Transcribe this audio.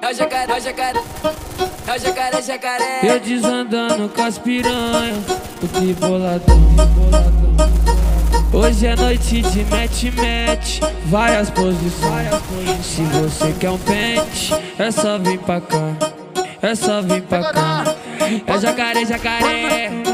É o jacaré, é o jacaré, é o jacaré, é jacaré. Eu desandando com as piranhas, o que boladão. Hoje é noite de match-match, várias posições. Se você quer um pente, é só vir pra cá, é só vir pra cá. É jacaré, é jacaré.